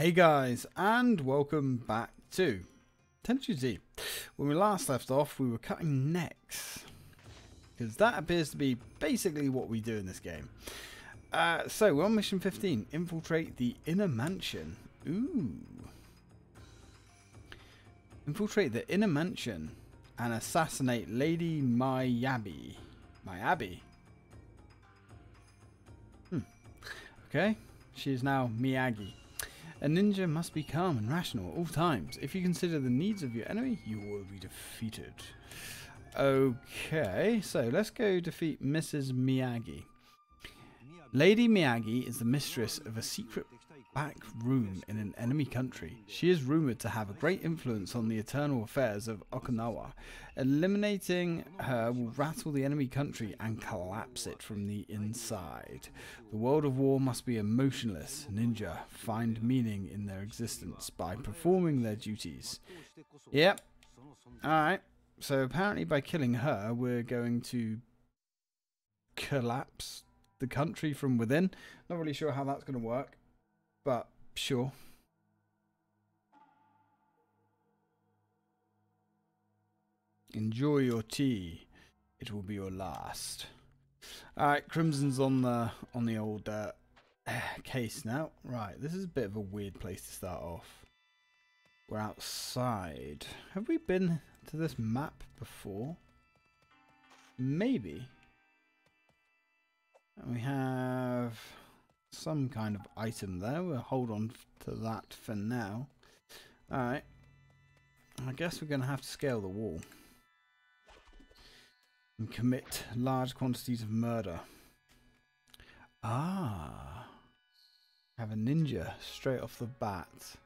Hey guys, and welcome back to Tenchu Z. When we last left off, we were cutting necks. Because that appears to be basically what we do in this game. Uh, so, we're on mission 15. Infiltrate the inner mansion. Ooh. Infiltrate the inner mansion and assassinate Lady Miyabi. Miyabi? Hmm. Okay. She is now Miyagi. A ninja must be calm and rational at all times. If you consider the needs of your enemy, you will be defeated. Okay, so let's go defeat Mrs. Miyagi. Lady Miyagi is the mistress of a secret back room in an enemy country. She is rumored to have a great influence on the eternal affairs of Okinawa. Eliminating her will rattle the enemy country and collapse it from the inside. The world of war must be emotionless. Ninja find meaning in their existence by performing their duties. Yep. Alright. So apparently by killing her, we're going to collapse the country from within. Not really sure how that's going to work, but sure. Enjoy your tea. It will be your last. All right, Crimson's on the on the old uh, case now. Right, this is a bit of a weird place to start off. We're outside. Have we been to this map before? Maybe. And we have some kind of item there. We'll hold on to that for now. Alright. I guess we're going to have to scale the wall. And commit large quantities of murder. Ah. Have a ninja straight off the bat.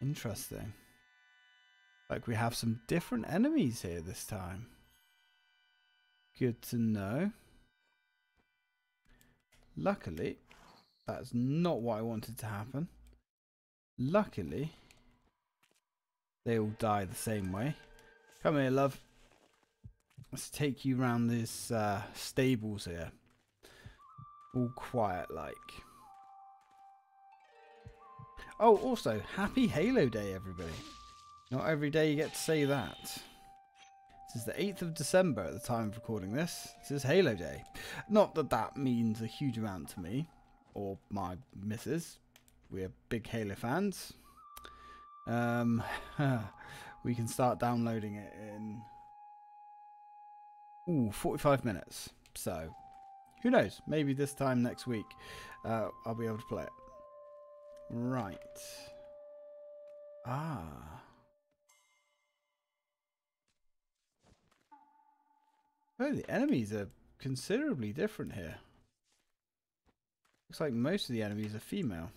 Interesting. Like we have some different enemies here this time. Good to know. Luckily, that's not what I wanted to happen. Luckily, they all die the same way. Come here, love. Let's take you round this uh, stables here. All quiet like. Oh, also, happy Halo Day, everybody. Not every day you get to say that. This is the 8th of December at the time of recording this. This is Halo Day. Not that that means a huge amount to me or my missus. We're big Halo fans. Um, we can start downloading it in ooh, 45 minutes. So, who knows? Maybe this time next week uh, I'll be able to play it. Right. Ah. Oh, the enemies are considerably different here. Looks like most of the enemies are female.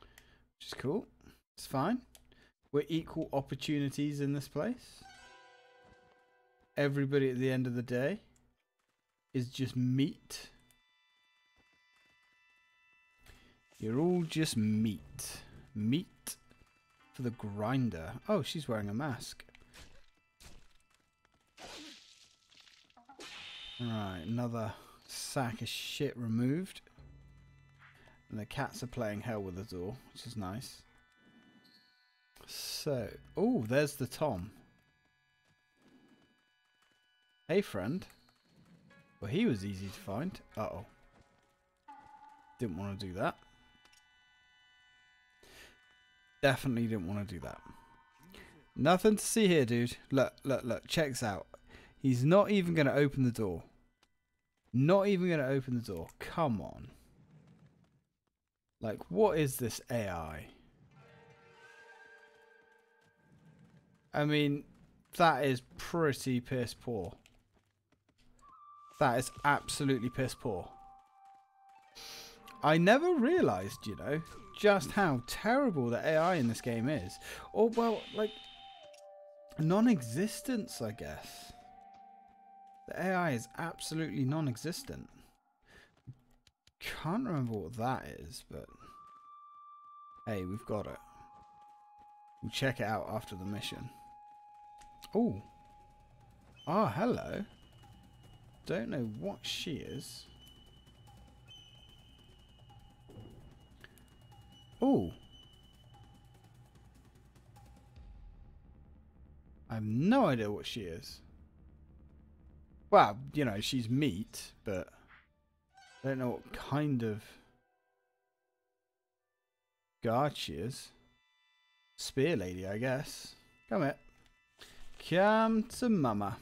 Which is cool. It's fine. We're equal opportunities in this place. Everybody at the end of the day is just meat. You're all just meat. Meat for the grinder. Oh, she's wearing a mask. Right, another sack of shit removed. And the cats are playing hell with the door, which is nice. So, oh, there's the Tom. Hey, friend. Well, he was easy to find. Uh-oh. Didn't want to do that. Definitely didn't want to do that. Nothing to see here, dude. Look, look, look. Checks out. He's not even going to open the door. Not even going to open the door. Come on. Like, what is this AI? I mean, that is pretty piss poor. That is absolutely piss poor. I never realised, you know, just how terrible the AI in this game is. Or, well, like, non-existence, I guess. The AI is absolutely non-existent. Can't remember what that is, but... Hey, we've got it. We'll check it out after the mission. Oh. Oh, hello. Don't know what she is. Oh. I have no idea what she is. Well, you know, she's meat, but I don't know what kind of guard she is. Spear lady, I guess. Come here. Come to mama.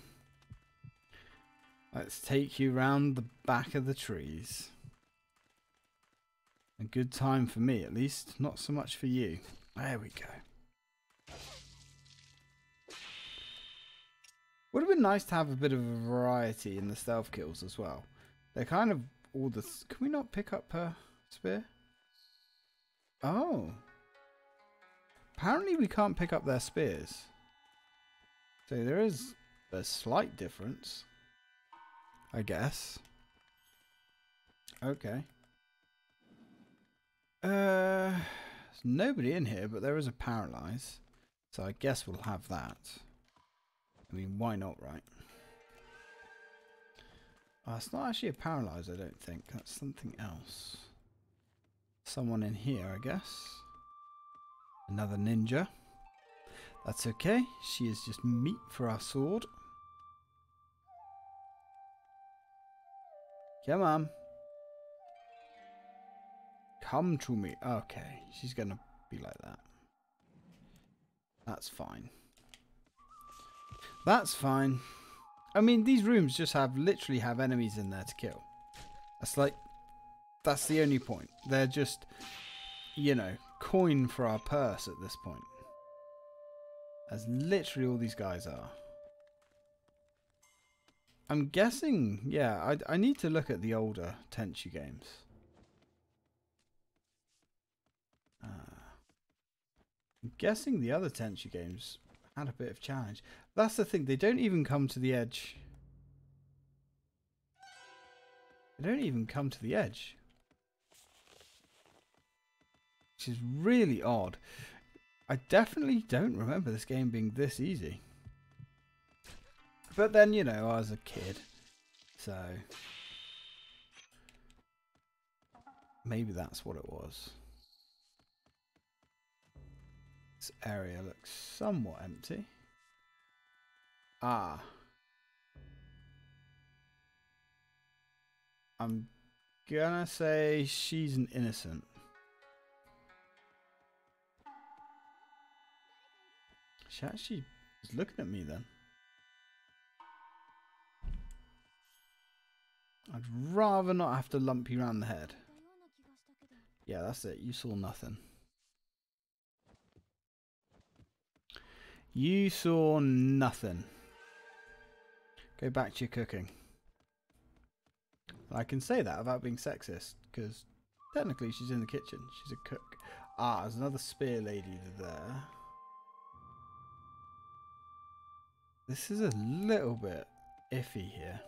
Let's take you round the back of the trees. A good time for me, at least. Not so much for you. There we go. Would have been nice to have a bit of a variety in the stealth kills as well. They're kind of all the... Can we not pick up her spear? Oh. Apparently we can't pick up their spears. So there is a slight difference. I guess. Okay. Uh, there's nobody in here, but there is a paralyze. So I guess we'll have that. I mean, why not, right? Oh, it's not actually a paralyze, I don't think. That's something else. Someone in here, I guess. Another ninja. That's okay. She is just meat for our sword. Come on. Come to me. Okay, she's going to be like that. That's fine. That's fine. I mean, these rooms just have literally have enemies in there to kill. That's like, that's the only point. They're just, you know, coin for our purse at this point. As literally all these guys are. I'm guessing, yeah, I, I need to look at the older Tenchu games. Uh, I'm guessing the other Tenchu games a bit of challenge. That's the thing, they don't even come to the edge. They don't even come to the edge. Which is really odd. I definitely don't remember this game being this easy. But then, you know, I was a kid. So... Maybe that's what it was. Area looks somewhat empty. Ah. I'm gonna say she's an innocent. She actually is looking at me then. I'd rather not have to lump you around the head. Yeah, that's it. You saw nothing. You saw nothing. Go back to your cooking. I can say that without being sexist, because technically she's in the kitchen. She's a cook. Ah, there's another spear lady there. This is a little bit iffy here.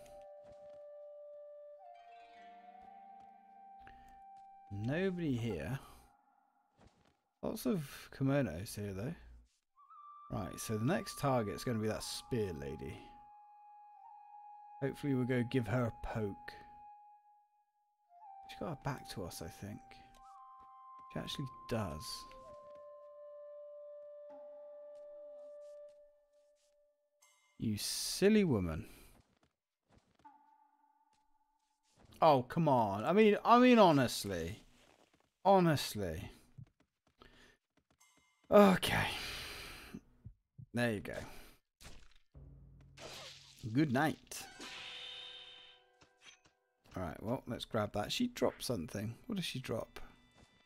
Nobody here. Lots of kimonos here though. Right, so the next target is going to be that spear lady. Hopefully we'll go give her a poke. She's got her back to us, I think. She actually does. You silly woman. Oh, come on. I mean, I mean, honestly. Honestly. Okay. There you go. Good night. Alright, well, let's grab that. She dropped something. What does she drop?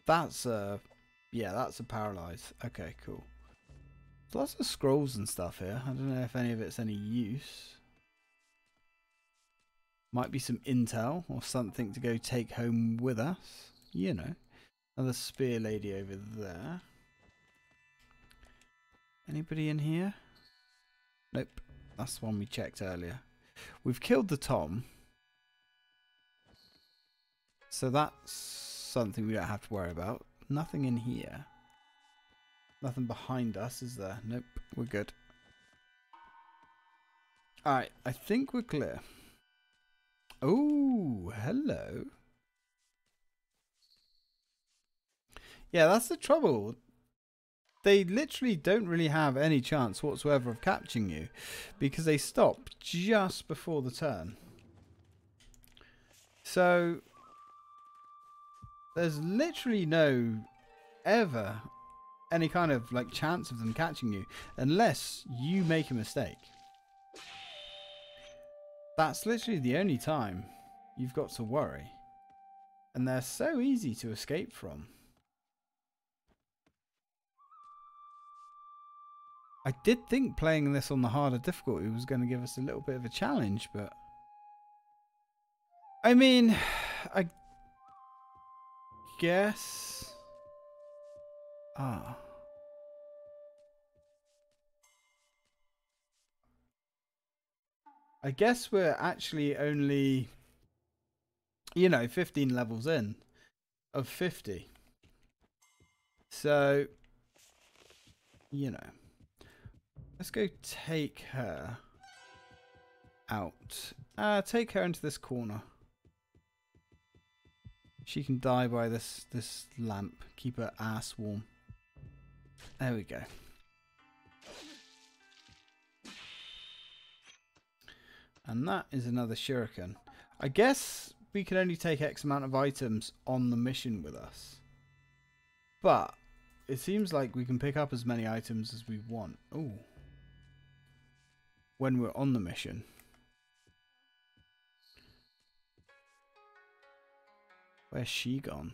That's a... Yeah, that's a paralyze. Okay, cool. Lots of scrolls and stuff here. I don't know if any of it's any use. Might be some intel or something to go take home with us. You know. Another spear lady over there. Anybody in here? Nope. That's the one we checked earlier. We've killed the Tom. So that's something we don't have to worry about. Nothing in here. Nothing behind us, is there? Nope. We're good. Alright. I think we're clear. Oh, hello. Yeah, that's the trouble. They literally don't really have any chance whatsoever of catching you because they stop just before the turn. So there's literally no ever any kind of like chance of them catching you unless you make a mistake. That's literally the only time you've got to worry. And they're so easy to escape from. I did think playing this on the harder difficulty was going to give us a little bit of a challenge, but... I mean, I guess... Ah. I guess we're actually only, you know, 15 levels in of 50. So, you know. Let's go take her out. Uh, take her into this corner. She can die by this, this lamp. Keep her ass warm. There we go. And that is another shuriken. I guess we can only take X amount of items on the mission with us. But it seems like we can pick up as many items as we want. Oh when we're on the mission. Where's she gone?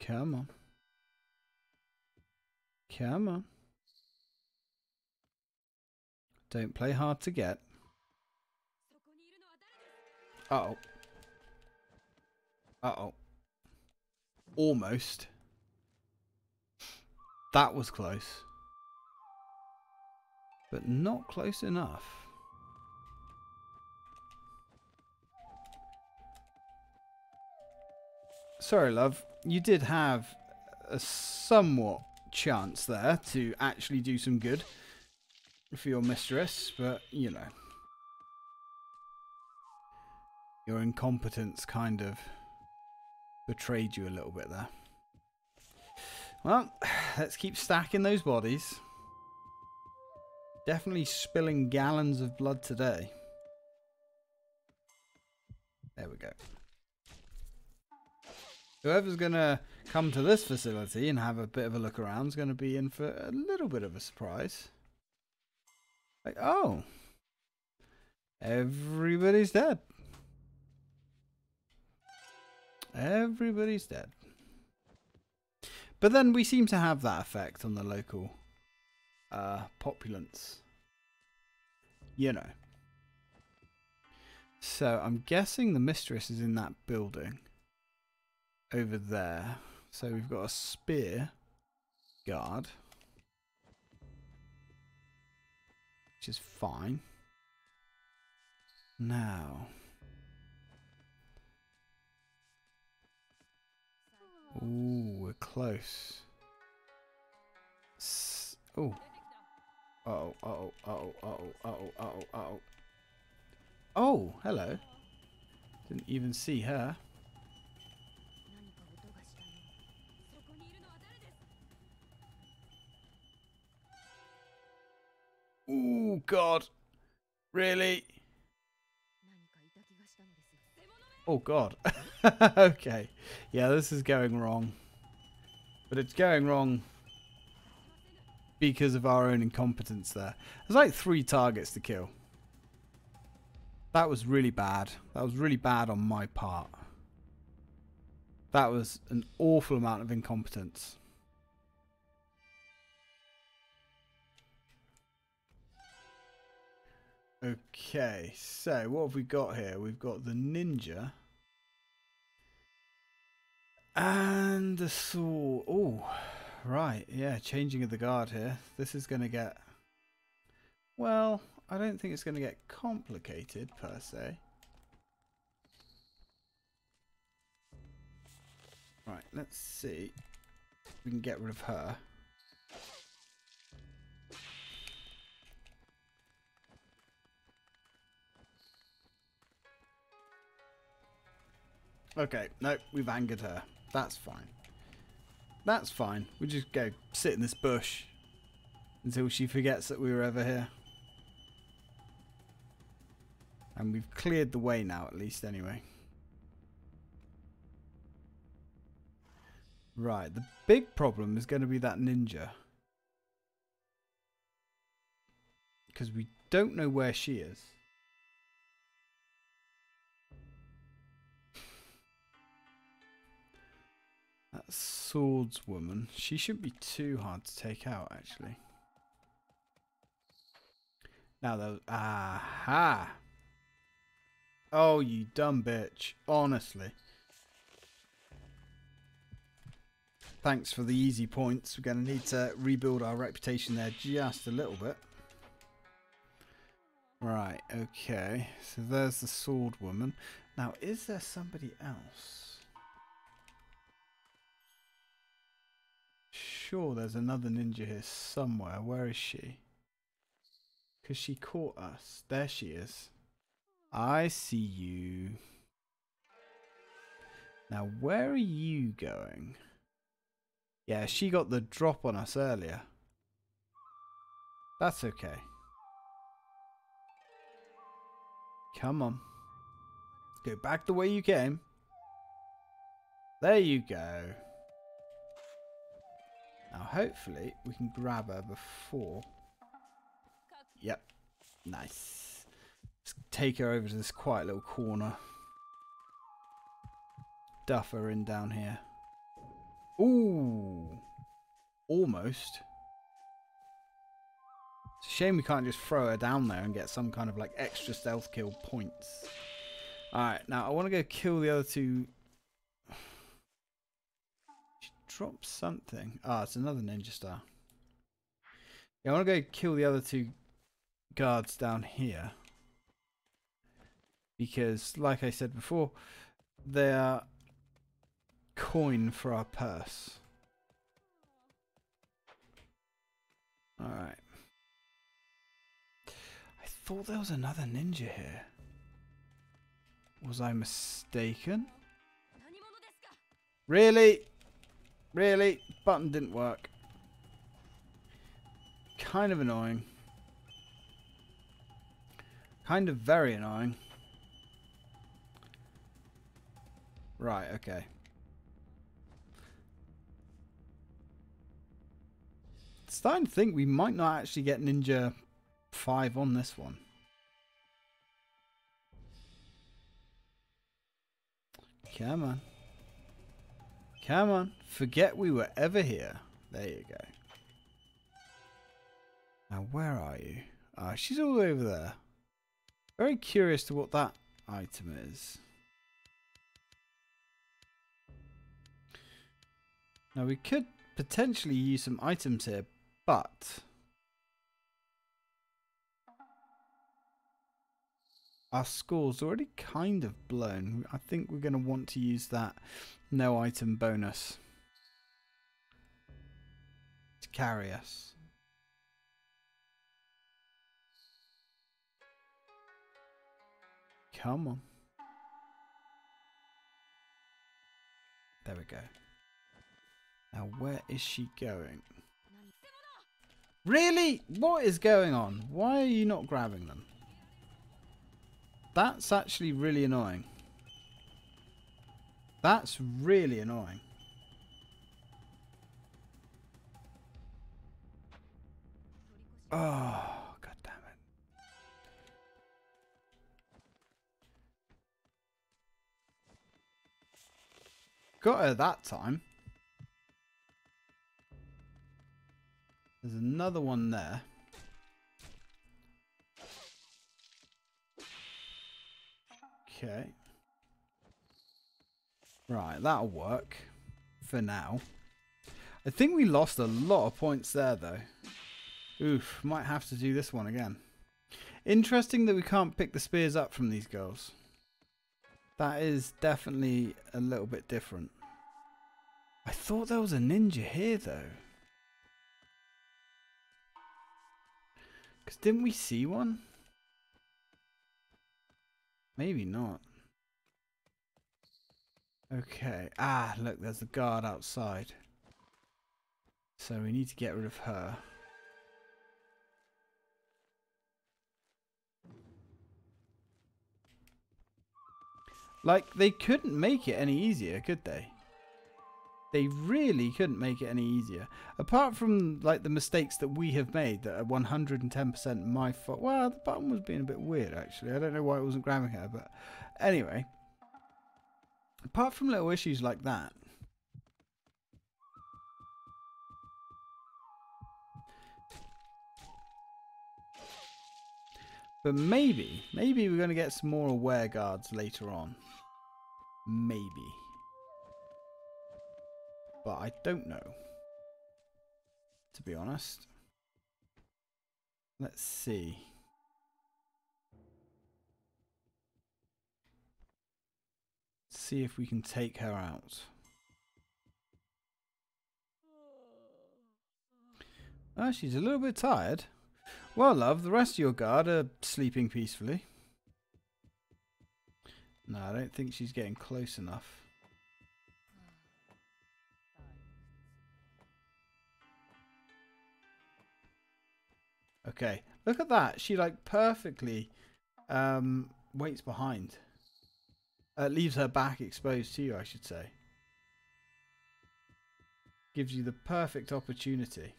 Come on. Come on. Don't play hard to get. Uh oh. Almost. That was close. But not close enough. Sorry, love. You did have a somewhat chance there to actually do some good for your mistress, but, you know. Your incompetence kind of betrayed you a little bit there. Well, let's keep stacking those bodies. Definitely spilling gallons of blood today. There we go. Whoever's going to come to this facility and have a bit of a look around is going to be in for a little bit of a surprise. Like, oh, everybody's dead. Everybody's dead. But then we seem to have that effect on the local uh, populace. You know. So I'm guessing the mistress is in that building. Over there. So we've got a spear guard. Which is fine. Now. Ooh, we're close. S oh. Uh oh, uh oh, uh oh, uh oh, uh oh, uh oh, uh oh. Oh, hello. Didn't even see her. Ooh, God. Really? Oh, God. okay. Yeah, this is going wrong. But it's going wrong because of our own incompetence there. There's like three targets to kill. That was really bad. That was really bad on my part. That was an awful amount of incompetence. Okay, so what have we got here? We've got the ninja. And the sword. Oh, right. Yeah, changing of the guard here. This is going to get... Well, I don't think it's going to get complicated, per se. Right, let's see. We can get rid of her. Okay, no, we've angered her. That's fine. That's fine. We just go sit in this bush until she forgets that we were ever here. And we've cleared the way now, at least, anyway. Right, the big problem is going to be that ninja. Because we don't know where she is. Swordswoman, she shouldn't be too hard to take out, actually. Now, though, aha! Oh, you dumb bitch. Honestly. Thanks for the easy points. We're going to need to rebuild our reputation there just a little bit. Right, okay. So there's the sword woman. Now, is there somebody else? Sure, there's another ninja here somewhere. Where is she? Because she caught us. There she is. I see you. Now, where are you going? Yeah, she got the drop on us earlier. That's okay. Come on. Go back the way you came. There you go. Now, hopefully, we can grab her before. Yep. Nice. Let's take her over to this quiet little corner. Duff her in down here. Ooh. Almost. It's a shame we can't just throw her down there and get some kind of like extra stealth kill points. Alright, now I want to go kill the other two. Dropped something. Ah, it's another ninja star. Yeah, I want to go kill the other two guards down here. Because, like I said before, they're coin for our purse. Alright. I thought there was another ninja here. Was I mistaken? Really? Really? Button didn't work. Kind of annoying. Kind of very annoying. Right, okay. Starting to think we might not actually get Ninja 5 on this one. Come on. Come on. Forget we were ever here. There you go. Now, where are you? Ah, she's all over there. Very curious to what that item is. Now, we could potentially use some items here, but... Our score's already kind of blown. I think we're going to want to use that no item bonus to carry us. Come on. There we go. Now, where is she going? Really? What is going on? Why are you not grabbing them? That's actually really annoying. That's really annoying. Oh. Got her that time. There's another one there. Okay. Right, that'll work. For now. I think we lost a lot of points there, though. Oof, might have to do this one again. Interesting that we can't pick the spears up from these girls. That is definitely a little bit different. I thought there was a ninja here though. Because didn't we see one? Maybe not. Okay. Ah, look, there's a guard outside. So we need to get rid of her. Like, they couldn't make it any easier, could they? They really couldn't make it any easier. Apart from, like, the mistakes that we have made that are 110% my fault. Well, the button was being a bit weird, actually. I don't know why it wasn't grabbing her, but anyway. Apart from little issues like that, But maybe, maybe we're going to get some more aware guards later on. Maybe. But I don't know. To be honest. Let's see. See if we can take her out. Oh, she's a little bit tired. Well, love, the rest of your guard are sleeping peacefully. No, I don't think she's getting close enough. Okay, look at that. She like perfectly um, waits behind. Uh, leaves her back exposed to you, I should say. Gives you the perfect opportunity.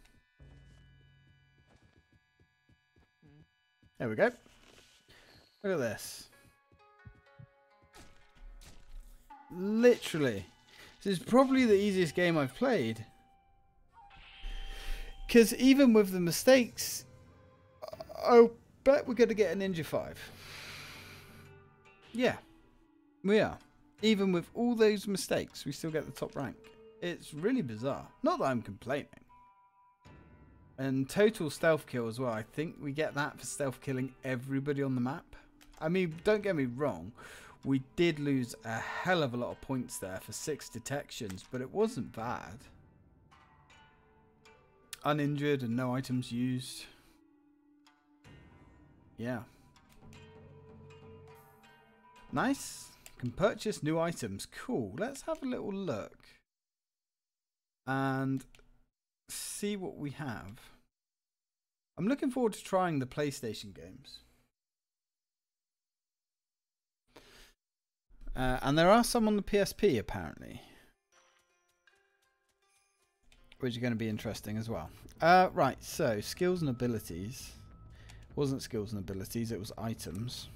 There we go. Look at this. Literally. This is probably the easiest game I've played. Because even with the mistakes, I bet we're going to get a Ninja 5. Yeah, we are. Even with all those mistakes, we still get the top rank. It's really bizarre. Not that I'm complaining. And total stealth kill as well. I think we get that for stealth killing everybody on the map. I mean, don't get me wrong. We did lose a hell of a lot of points there for six detections, but it wasn't bad. Uninjured and no items used. Yeah. Nice. Can purchase new items. Cool. Let's have a little look. And see what we have. I'm looking forward to trying the PlayStation games. Uh, and there are some on the PSP apparently. Which are going to be interesting as well. Uh, right, so skills and abilities. Wasn't skills and abilities, it was items.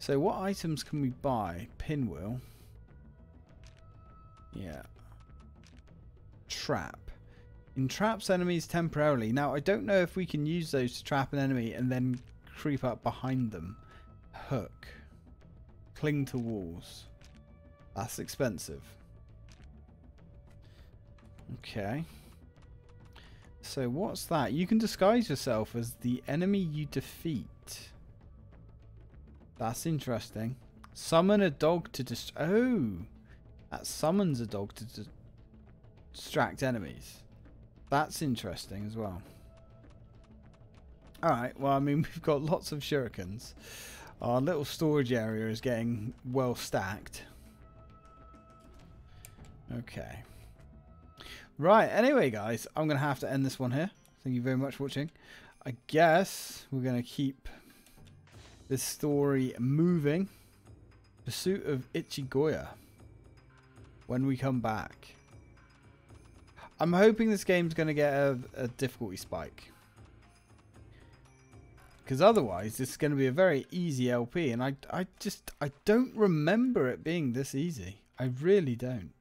So what items can we buy? Pinwheel. Yeah, trap. Entraps enemies temporarily. Now, I don't know if we can use those to trap an enemy and then creep up behind them. Hook. Cling to walls. That's expensive. Okay. So what's that? You can disguise yourself as the enemy you defeat. That's interesting. Summon a dog to dist- Oh! That summons a dog to distract enemies. That's interesting as well. Alright, well, I mean, we've got lots of shurikens. Our little storage area is getting well stacked. Okay. Right, anyway, guys, I'm going to have to end this one here. Thank you very much for watching. I guess we're going to keep this story moving. Pursuit of Ichigoya. When we come back. I'm hoping this game's going to get a, a difficulty spike. Because otherwise, this is going to be a very easy LP. And I, I just, I don't remember it being this easy. I really don't.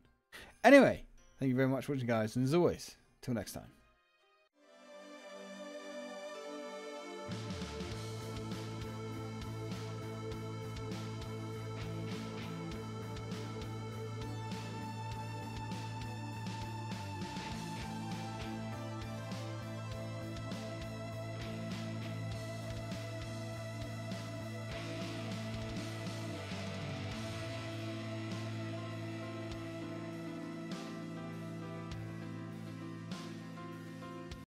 Anyway, thank you very much for watching, guys. And as always, till next time.